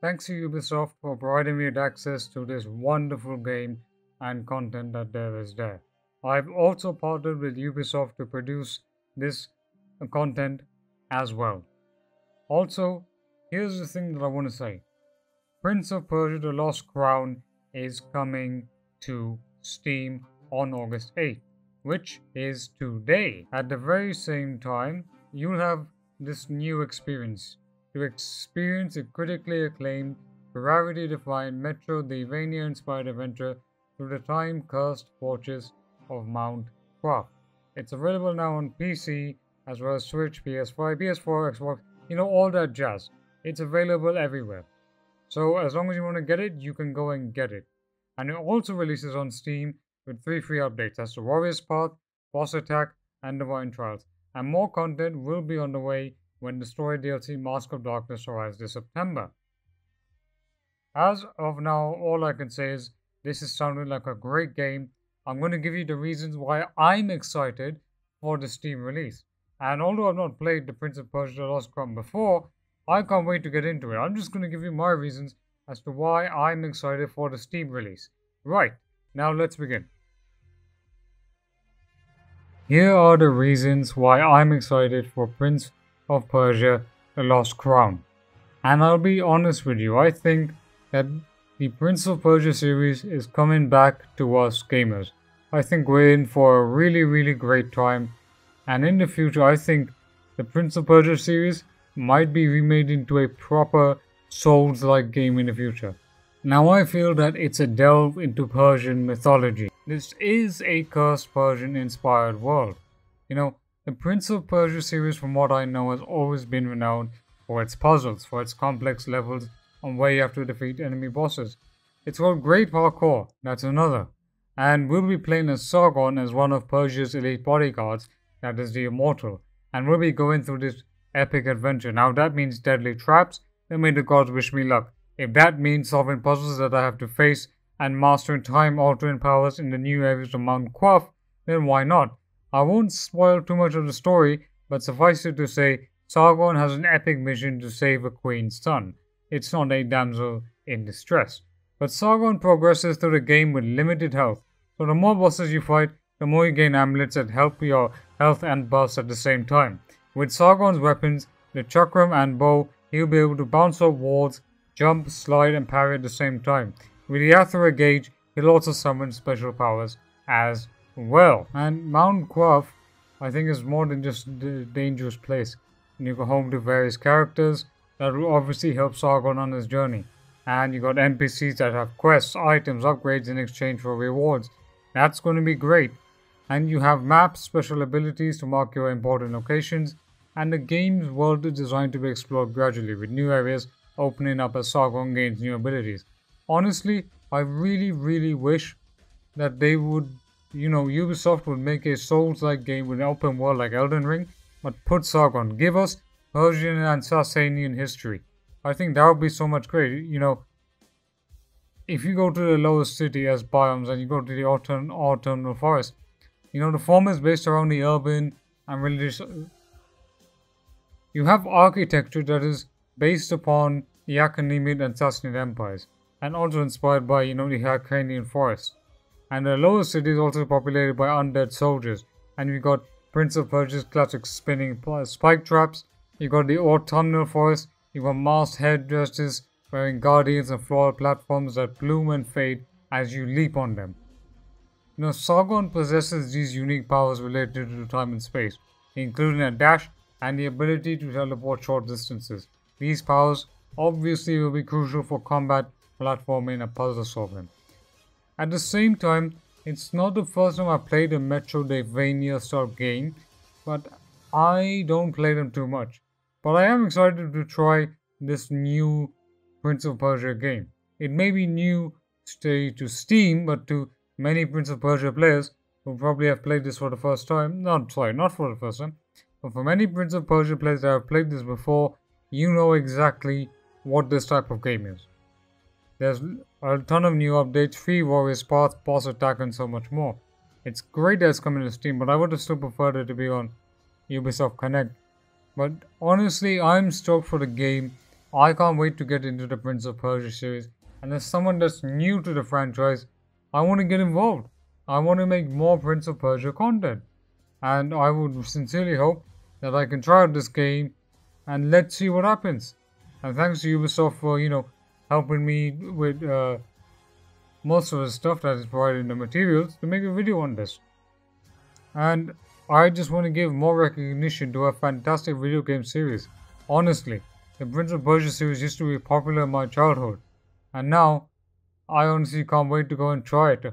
Thanks to Ubisoft for providing me with access to this wonderful game and content that there is there. I've also partnered with Ubisoft to produce this content as well. Also, here's the thing that I want to say Prince of Persia The Lost Crown is coming to Steam on August 8th, which is today. At the very same time, you'll have this new experience. To experience a critically acclaimed, gravity defying Metroidvania inspired adventure through the time cursed fortress of Mount Qaf. It's available now on PC as well as Switch, PS5, PS4, Xbox, you know, all that jazz. It's available everywhere. So as long as you want to get it, you can go and get it. And it also releases on Steam with three free updates. That's the Warrior's Path, Boss Attack, and Divine Trials. And more content will be on the way when the story DLC Mask of Darkness arrives this September. As of now, all I can say is this is sounding like a great game. I'm going to give you the reasons why I'm excited for the Steam release. And although I've not played The Prince of Persia The Lost Crown before, I can't wait to get into it. I'm just going to give you my reasons as to why I'm excited for the Steam release. Right, now let's begin. Here are the reasons why I'm excited for Prince of Persia The Lost Crown. And I'll be honest with you, I think that the Prince of Persia series is coming back to us gamers. I think we're in for a really, really great time. And in the future, I think the Prince of Persia series might be remade into a proper Souls like game in the future. Now, I feel that it's a delve into Persian mythology. This is a cursed Persian inspired world. You know, the Prince of Persia series, from what I know, has always been renowned for its puzzles, for its complex levels, and where you have to defeat enemy bosses. It's got great parkour, that's another. And we'll be playing as Sargon as one of Persia's elite bodyguards, that is the Immortal, and we'll be going through this epic adventure. Now that means deadly traps, then may the gods wish me luck. If that means solving puzzles that I have to face and mastering time altering powers in the new areas of Mount Qaf, then why not? I won't spoil too much of the story, but suffice it to say, Sargon has an epic mission to save a queen's son. It's not a damsel in distress. But Sargon progresses through the game with limited health, so the more bosses you fight, the more you gain amulets that help your health and buffs at the same time. With Sargon's weapons, the chakram and bow, he'll be able to bounce off walls, jump, slide, and parry at the same time. With the Athra gauge, he'll also summon special powers as well. And Mount Qaf, I think, is more than just a dangerous place. And you go home to various characters that will obviously help Sargon on his journey. And you got NPCs that have quests, items, upgrades in exchange for rewards. That's going to be great. And you have maps, special abilities to mark your important locations, and the game's world is designed to be explored gradually, with new areas opening up as Sargon gains new abilities. Honestly, I really, really wish that they would you know, Ubisoft would make a Souls-like game with an open world like Elden Ring, but put Sargon. Give us Persian and Sasanian history. I think that would be so much great. You know, if you go to the lowest city as biomes and you go to the autumn, autumnal forest, you know, the form is based around the urban and religious. You have architecture that is based upon the Achaemenid and Sassanid empires, and also inspired by, you know, the Hyrcanian forest. And the lower city is also populated by undead soldiers. And we got Prince of Persia's classic spinning uh, spike traps. You got the autumnal forest. You got masked headdresses wearing guardians and floral platforms that bloom and fade as you leap on them. You know, Sargon possesses these unique powers related to time and space, including a dash and the ability to teleport short distances. These powers obviously will be crucial for combat, platforming, and puzzle solving. At the same time, it's not the first time I played a Metroidvania style game, but I don't play them too much. But I am excited to try this new Prince of Persia game. It may be new to Steam, but to many Prince of Persia players who probably have played this for the first time, not sorry, not for the first time, but for many Prince of Persia players that have played this before, you know exactly what this type of game is. There's a ton of new updates, free Warriors Path, boss attack, and so much more. It's great that it's coming to Steam, but I would have still preferred it to be on Ubisoft Connect. But honestly, I'm stoked for the game, I can't wait to get into the Prince of Persia series. And as someone that's new to the franchise, I want to get involved. I want to make more Prince of Persia content. And I would sincerely hope that I can try out this game and let's see what happens. And thanks to Ubisoft for, you know, helping me with uh, most of the stuff that is provided in the materials to make a video on this. And I just want to give more recognition to a fantastic video game series. Honestly, the Prince of Persia series used to be popular in my childhood. And now, I honestly can't wait to go and try it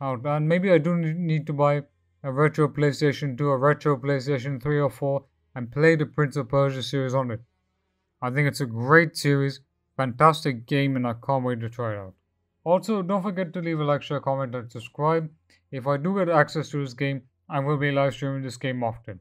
out. And maybe I do need to buy a retro PlayStation 2, a retro PlayStation 3 or 4, and play the Prince of Persia series on it. I think it's a great series, fantastic game, and I can't wait to try it out. Also, don't forget to leave a like, share, comment, and subscribe. If I do get access to this game, I will be live streaming this game often.